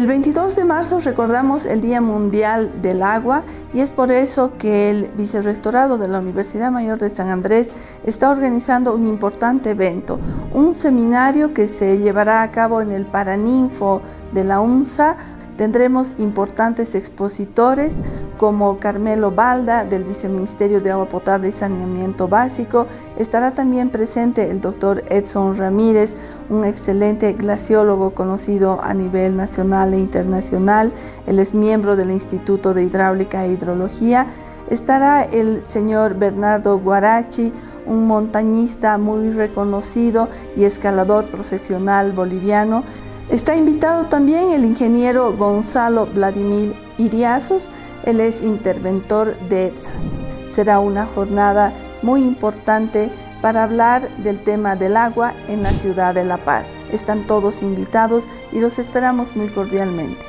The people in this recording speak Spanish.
El 22 de marzo recordamos el Día Mundial del Agua y es por eso que el Vicerrectorado de la Universidad Mayor de San Andrés está organizando un importante evento, un seminario que se llevará a cabo en el Paraninfo de la UNSA Tendremos importantes expositores como Carmelo Balda del Viceministerio de Agua Potable y Saneamiento Básico. Estará también presente el doctor Edson Ramírez, un excelente glaciólogo conocido a nivel nacional e internacional. Él es miembro del Instituto de Hidráulica e Hidrología. Estará el señor Bernardo Guarachi, un montañista muy reconocido y escalador profesional boliviano. Está invitado también el ingeniero Gonzalo Vladimir Iriazos, él es interventor de EPSAS. Será una jornada muy importante para hablar del tema del agua en la ciudad de La Paz. Están todos invitados y los esperamos muy cordialmente.